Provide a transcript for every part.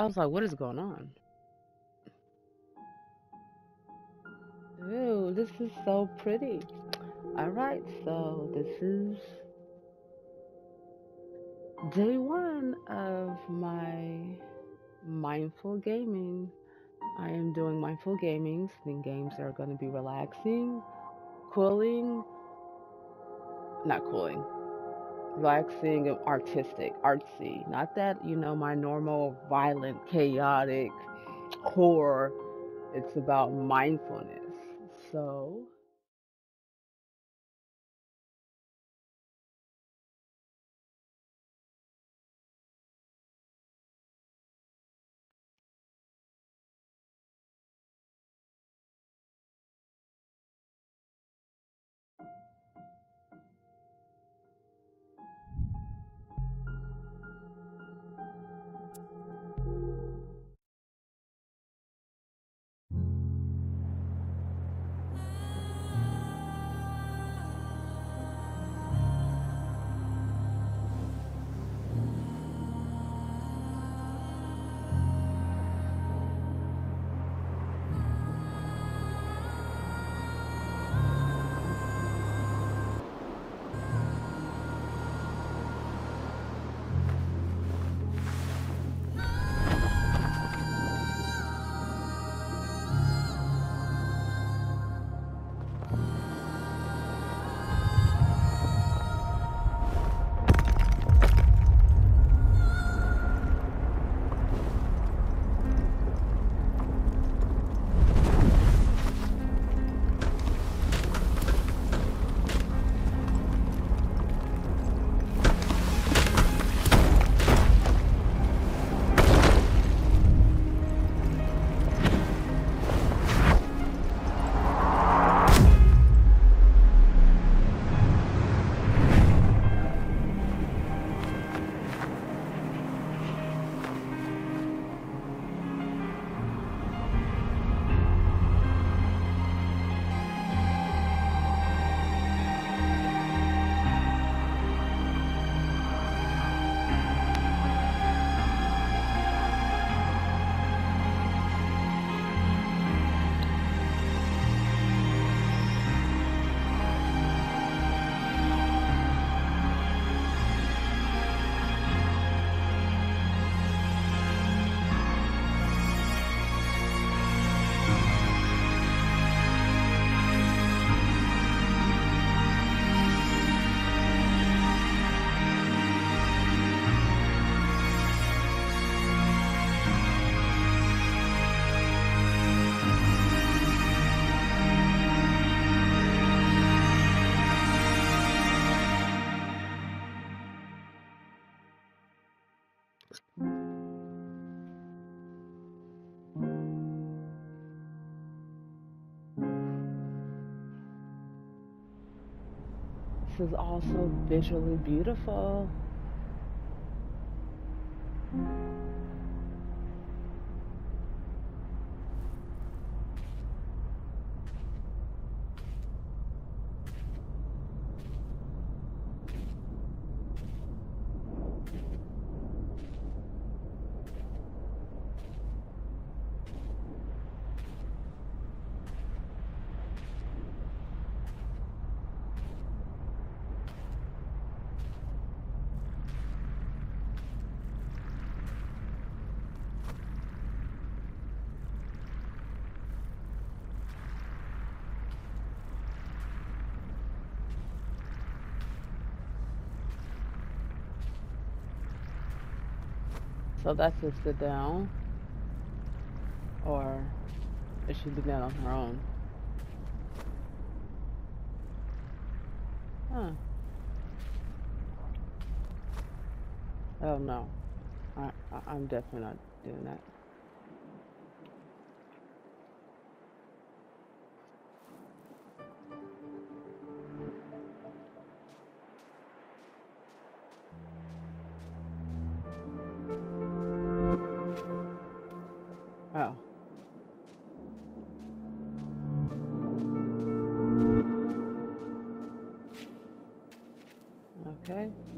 I was like, what is going on? Ooh, this is so pretty. Alright, so this is day one of my mindful gaming. I am doing mindful gaming, the games that are going to be relaxing, cooling, not cooling, relaxing and artistic, artsy. Not that, you know, my normal violent, chaotic horror. It's about mindfulness. So, is also visually beautiful. That's to sit down, or is she doing that on her own? Huh. Oh no, I, I I'm definitely not doing that. Okay.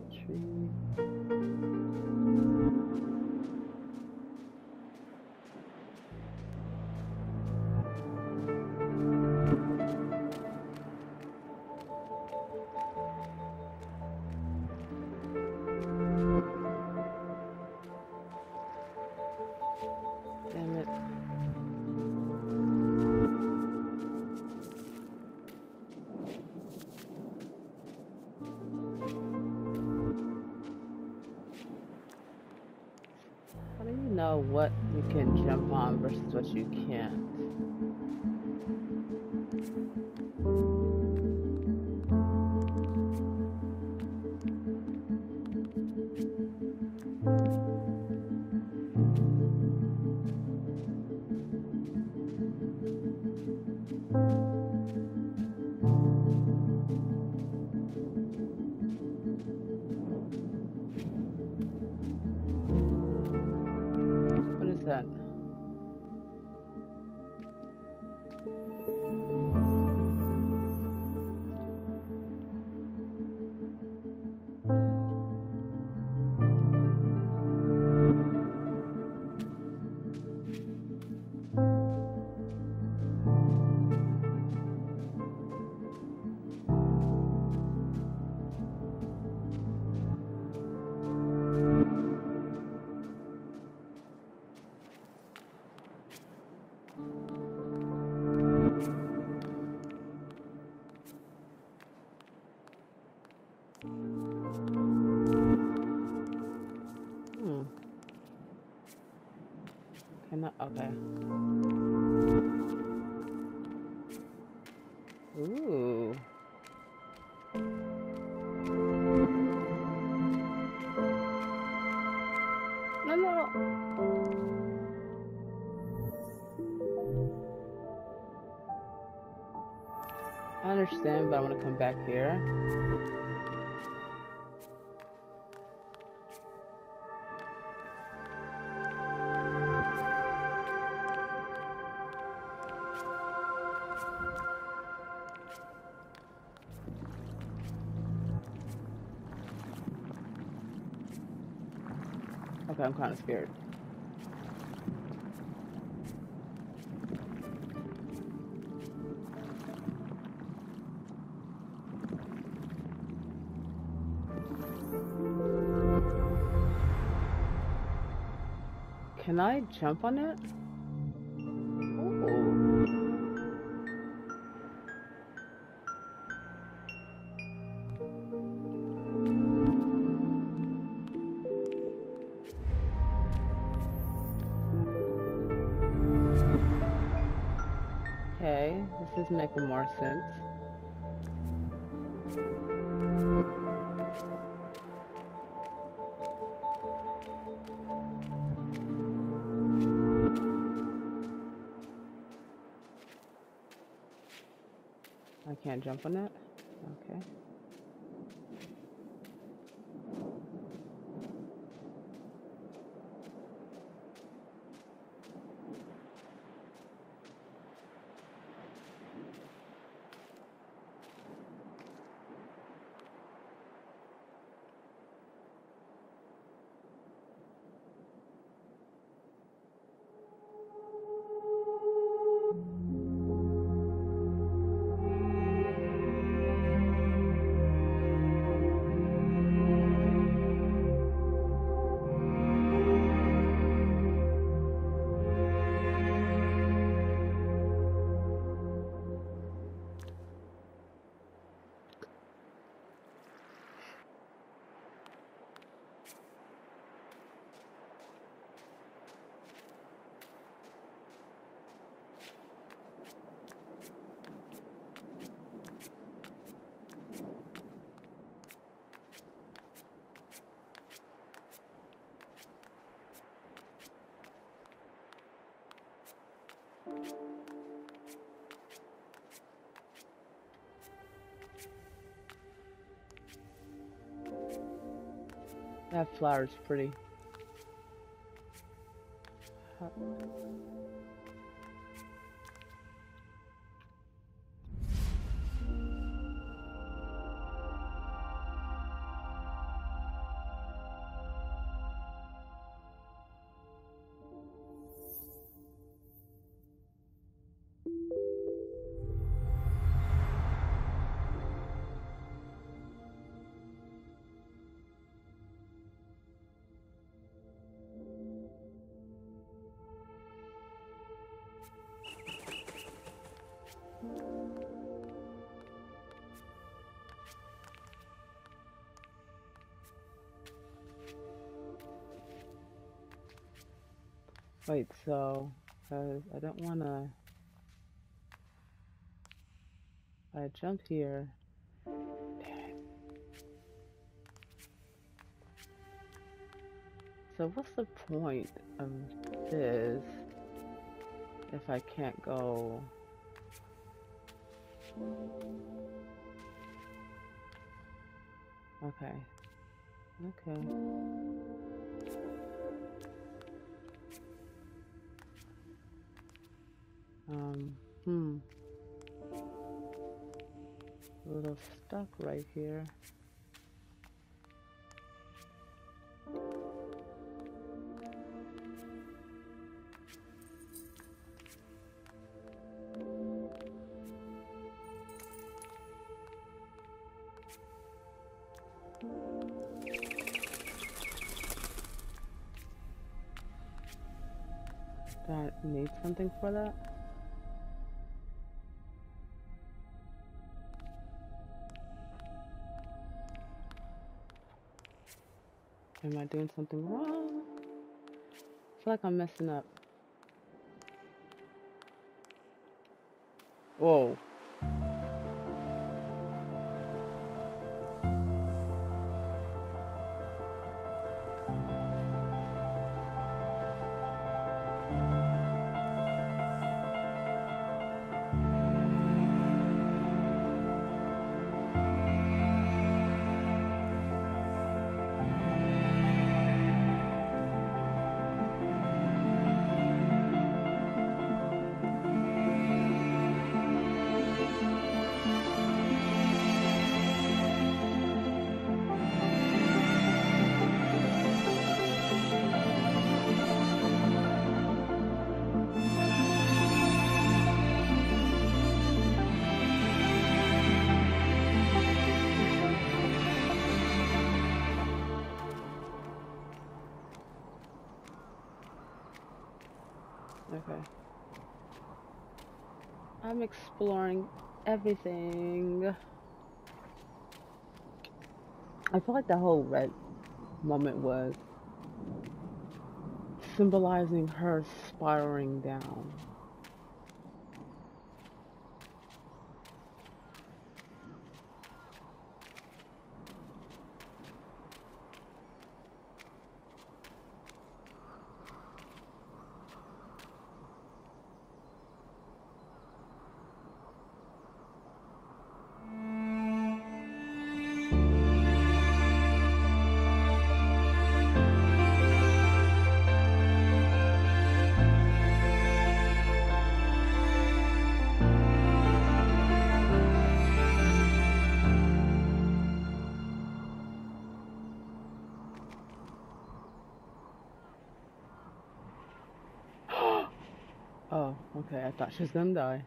What you can jump on versus what you can't? I? Okay. Ooh. No, no. I understand, but I want to come back here. Kind of scared. Can I jump on it? On it? That flower's pretty. So, I don't want to, I jump here. So what's the point of this if I can't go? Okay. Okay. Um, hmm. A little stuck right here. Am I doing something wrong? I feel like I'm messing up. Whoa. I'm exploring everything. I feel like the whole red moment was symbolizing her spiraling down. Oh, okay. I thought she was gonna die.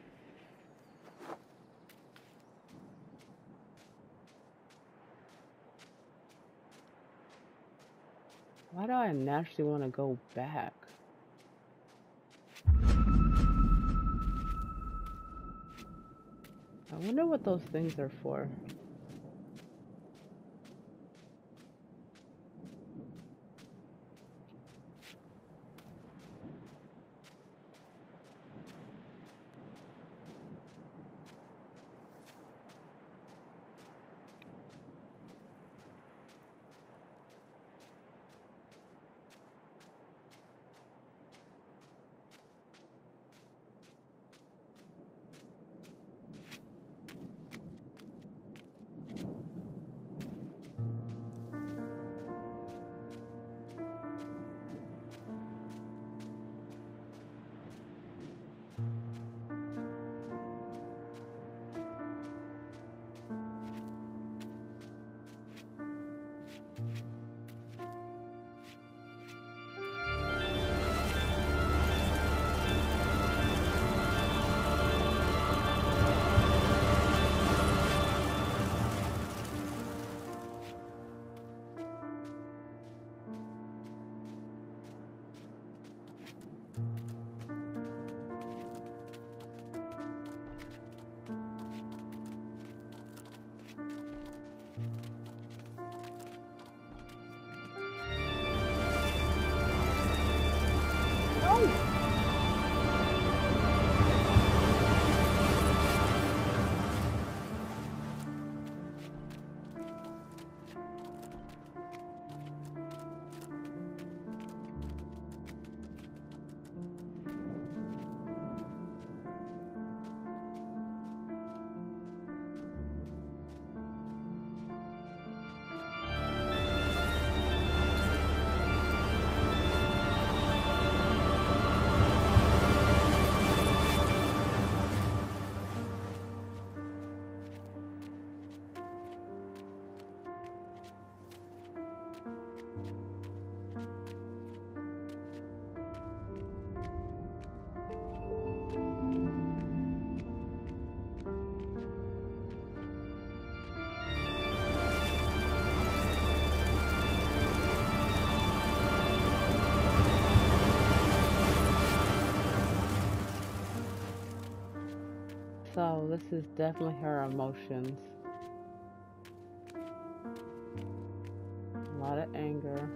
Why do I naturally want to go back? I wonder what those things are for. This is definitely her emotions. A lot of anger.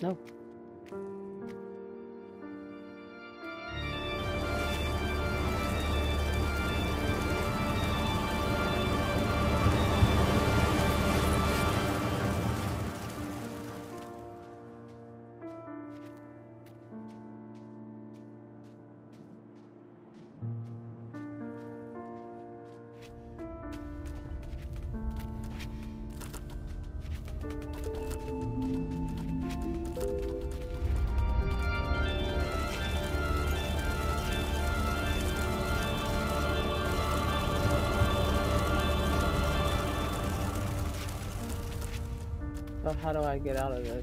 Nope. How do I get out of this?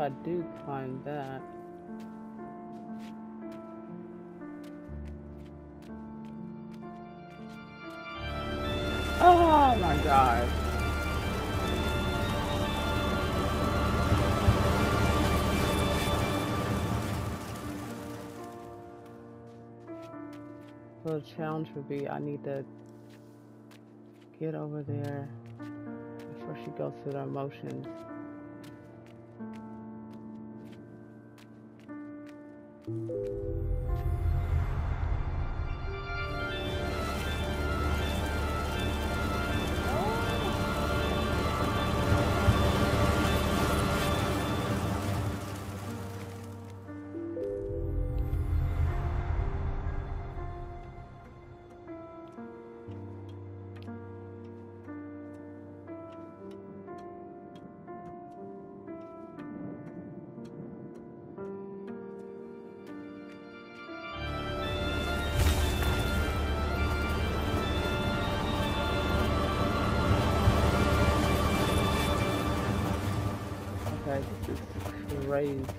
I do climb that, oh my god. So the challenge would be I need to get over there before she goes through the emotions. is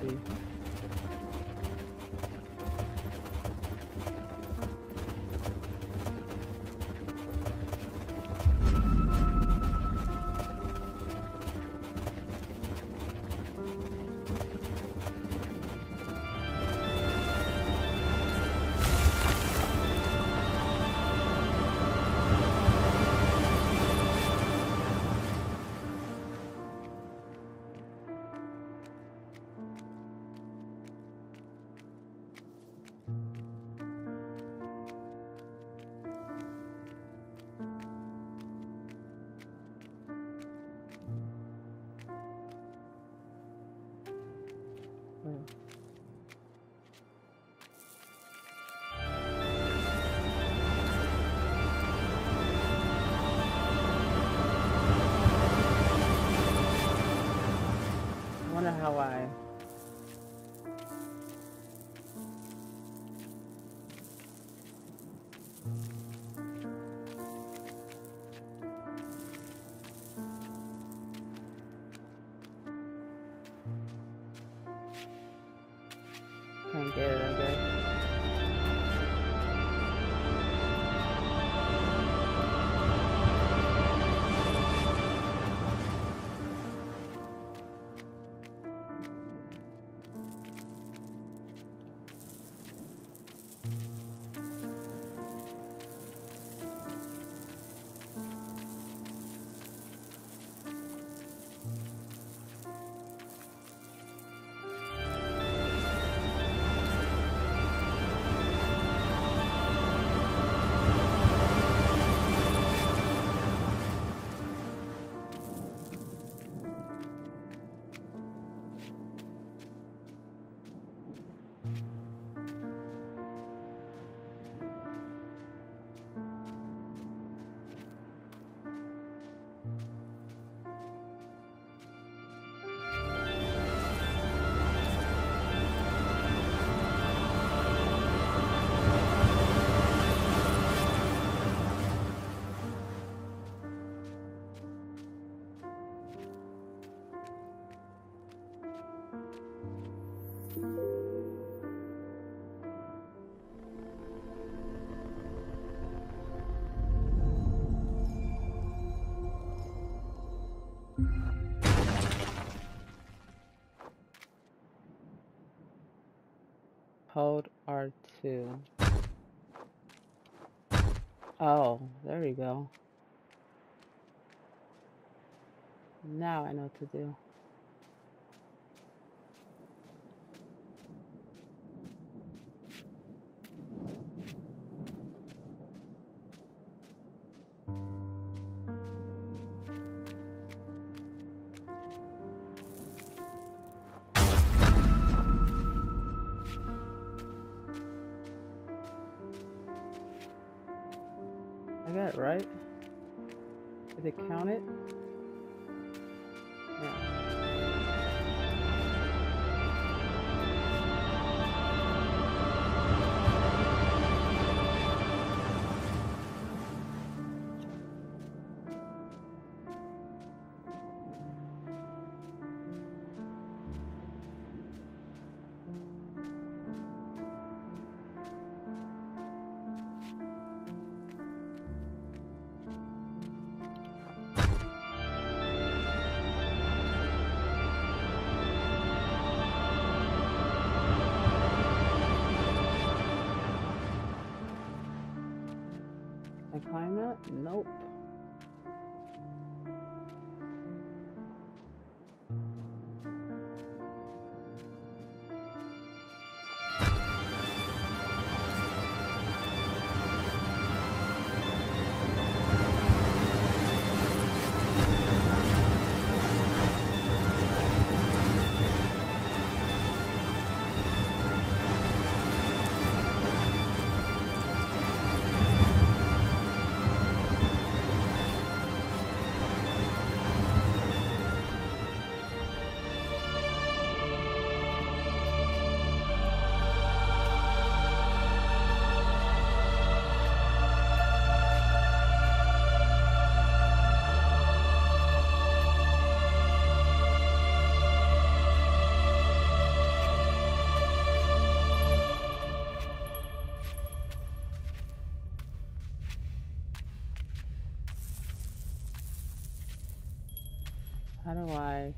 I R2. Oh, there we go. Now I know what to do. That? Nope. How do I...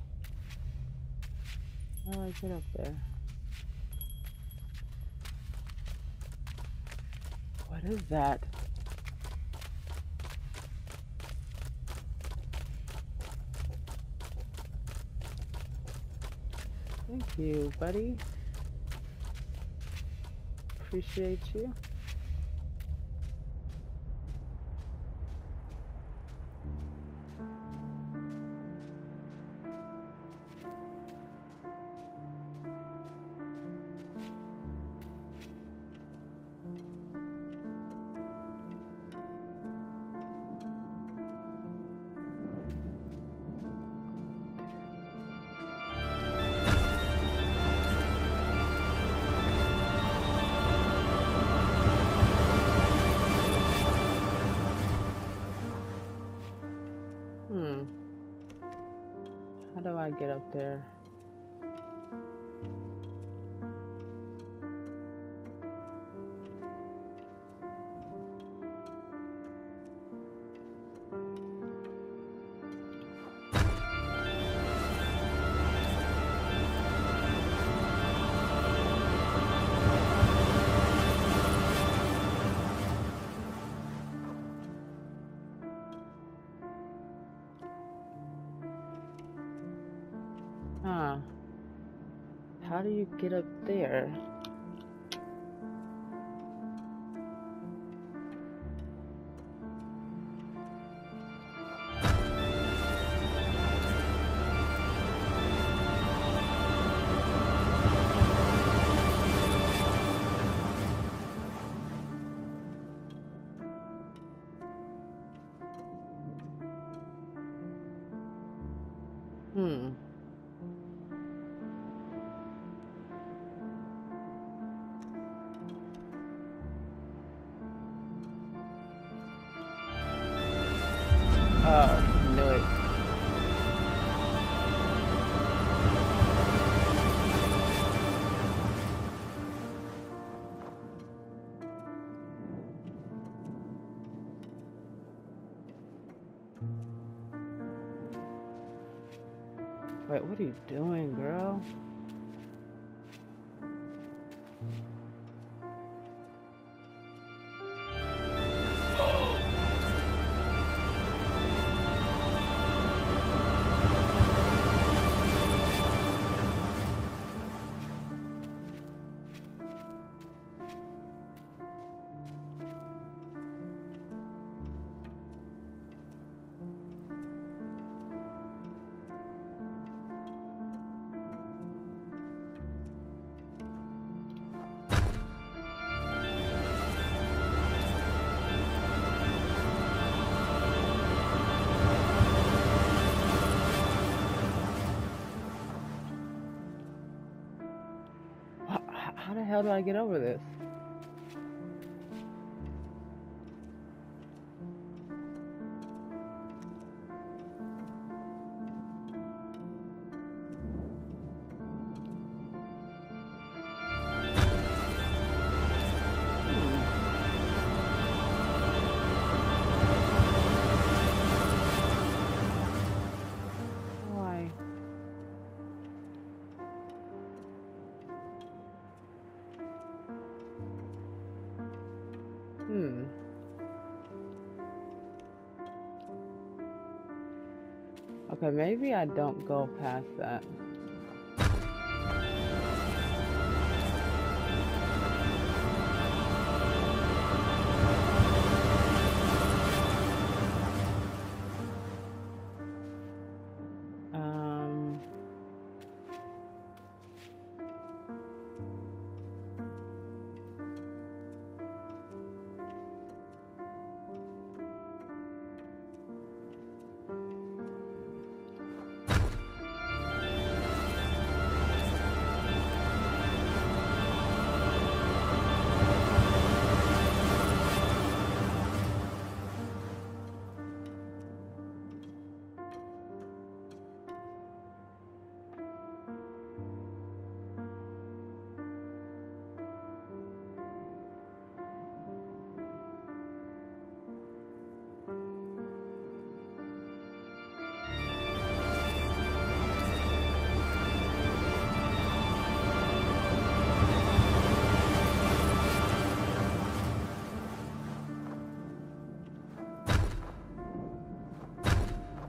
How do I get up there? What is that? Thank you, buddy. Appreciate you. There? How do you get up there? Doing, hell do I get over this? Okay, maybe I don't go past that.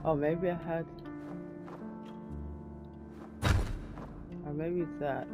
Oh, maybe I had, or maybe it's that.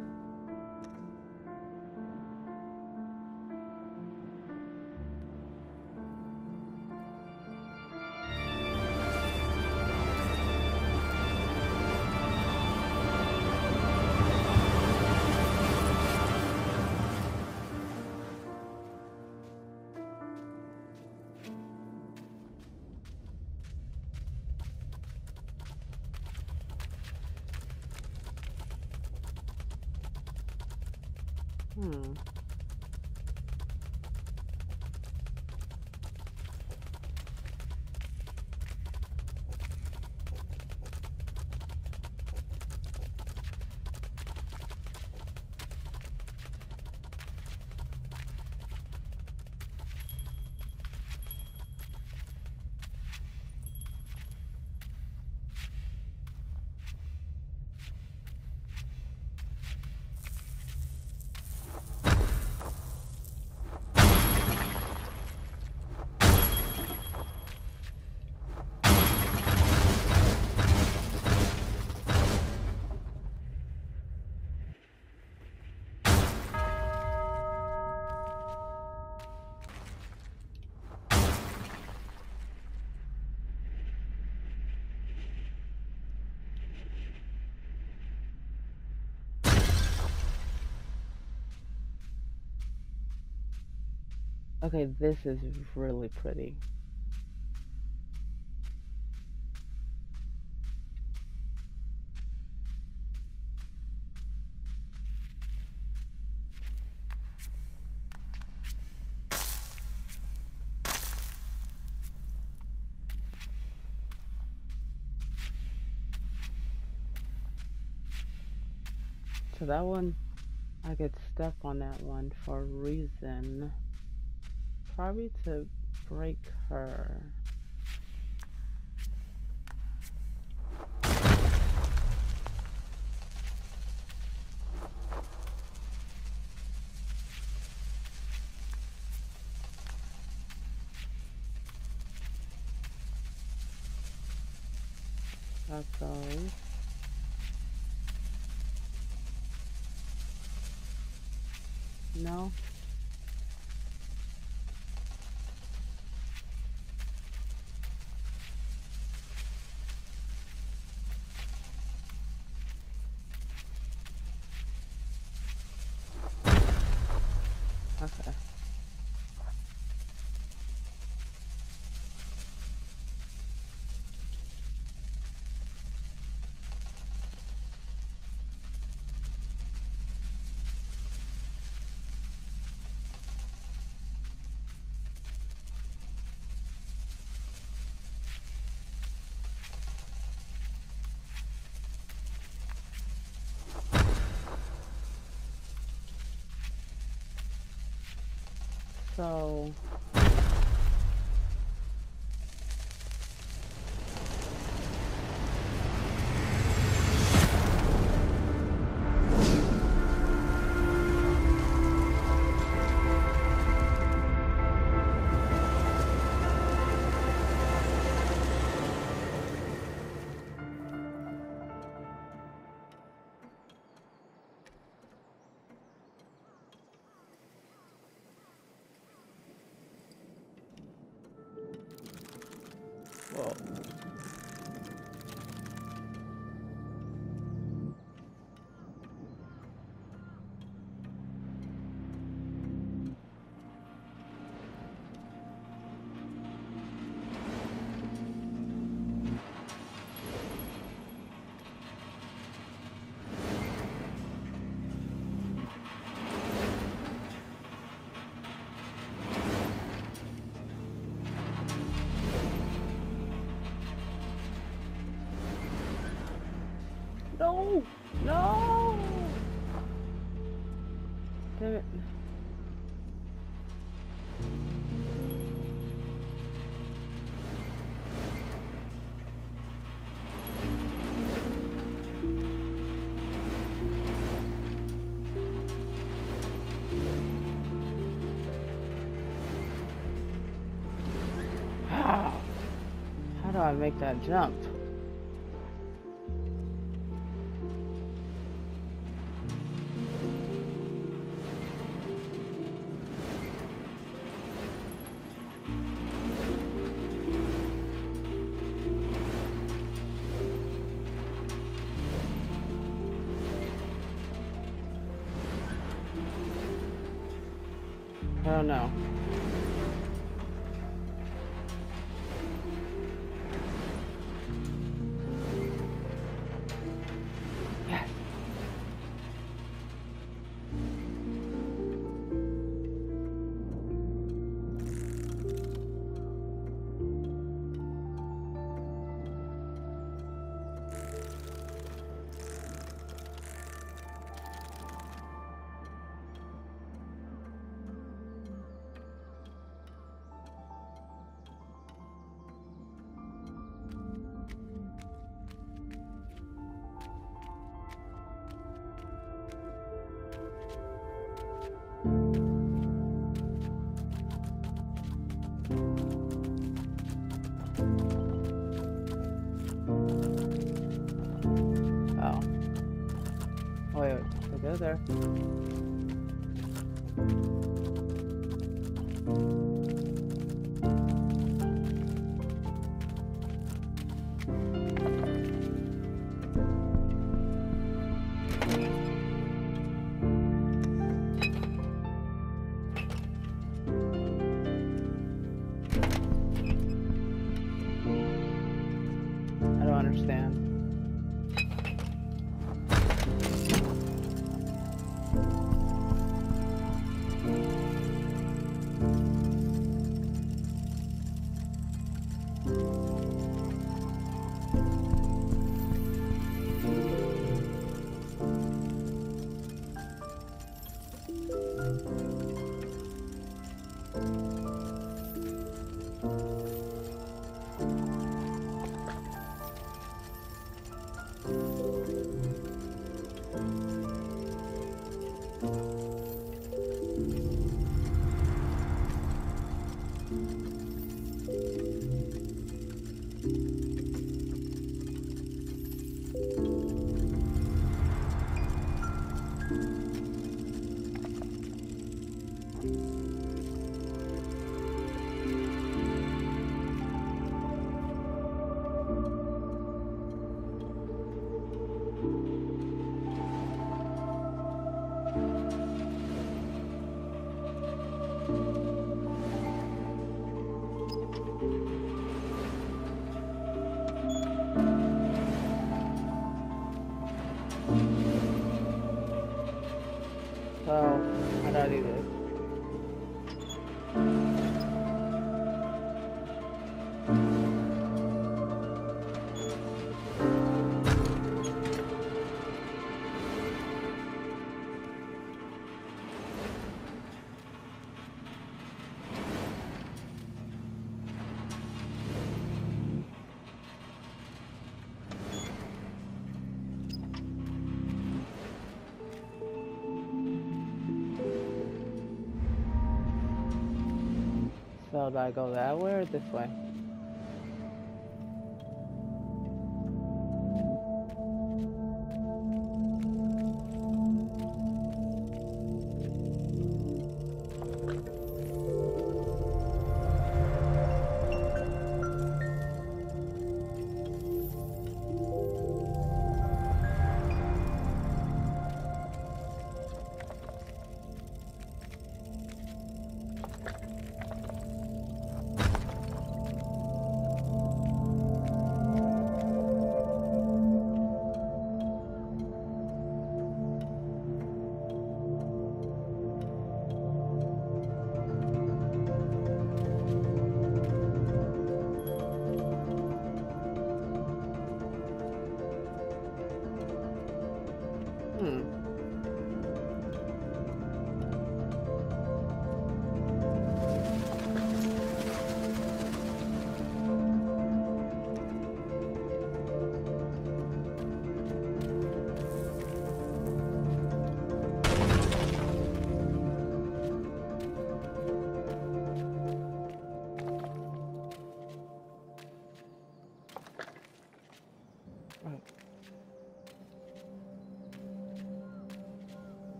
Okay, this is really pretty. So that one, I could step on that one for a reason. Probably to break her. No. Okay. So no. Damn it. How do I make that jump? Oh, I don't know. So I go that way or this way?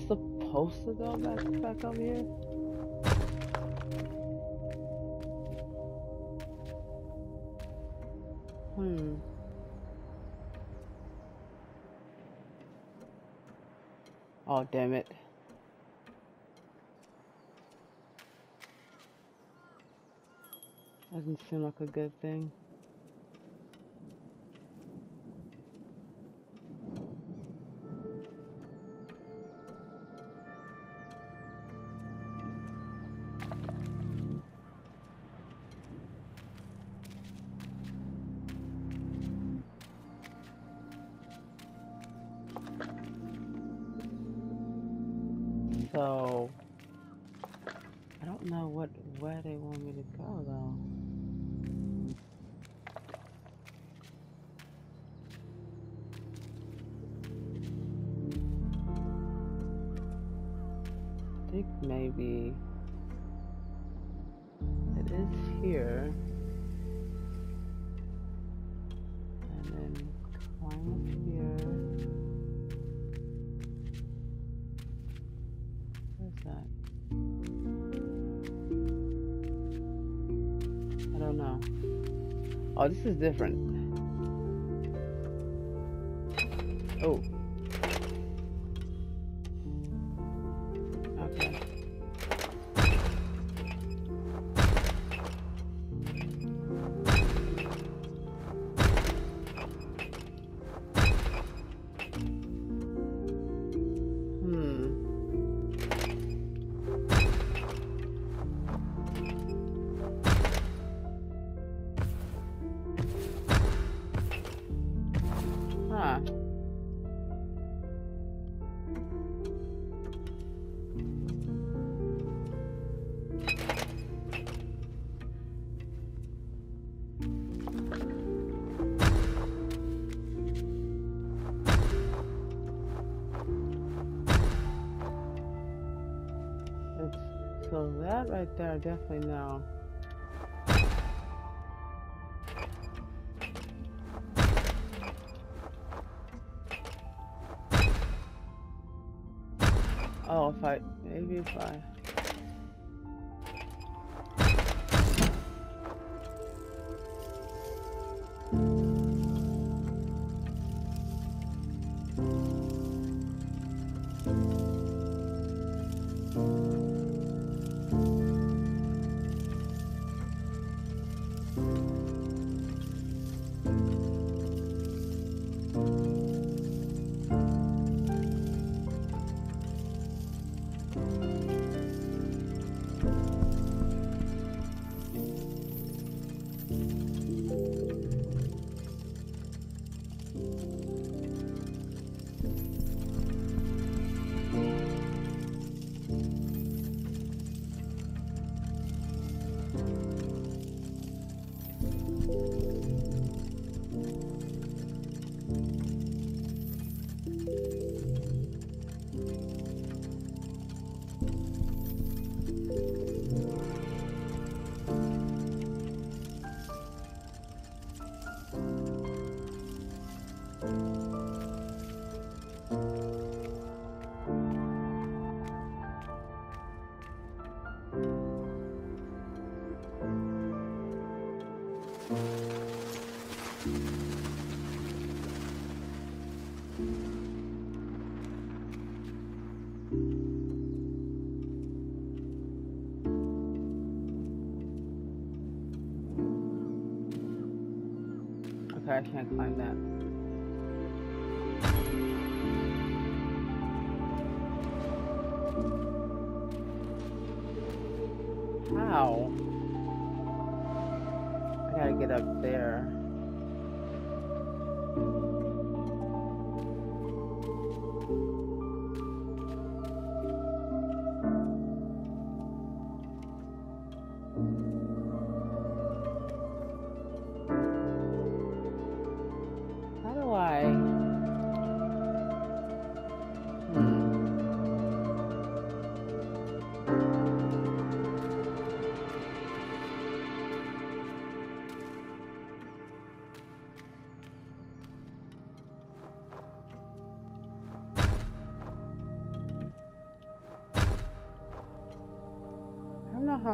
Supposed to go back back over here? Hmm. Oh, damn it. Doesn't seem like a good thing. It is here. And then climb up here. Where's that? I don't know. Oh, this is different. Oh. Definitely no. I can't climb that. How? I gotta get up there.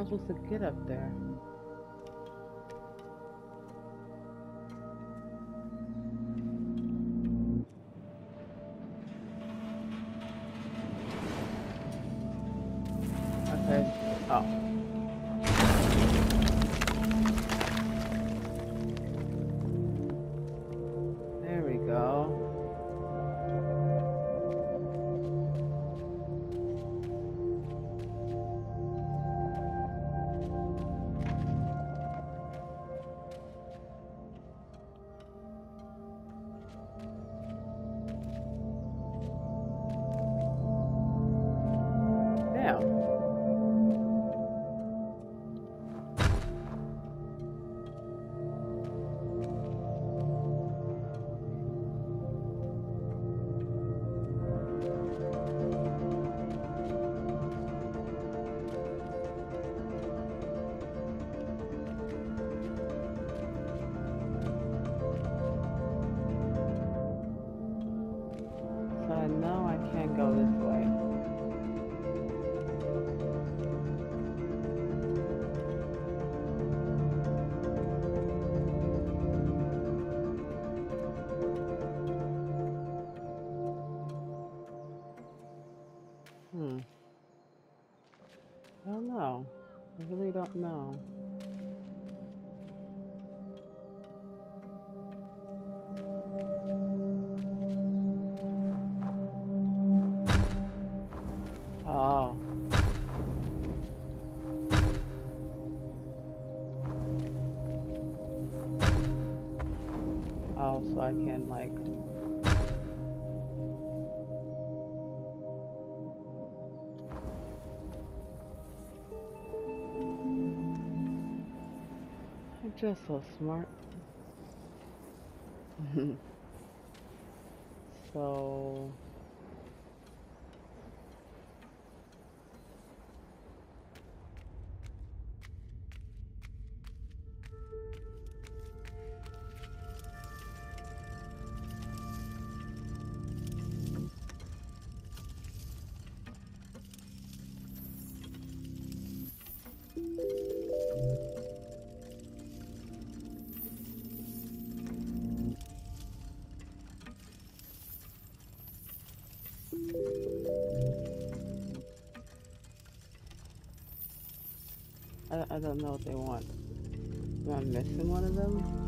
I don't Know. Oh. Oh, so I can like. Just so smart. so. I, I don't know what they want. Am I missing one of them?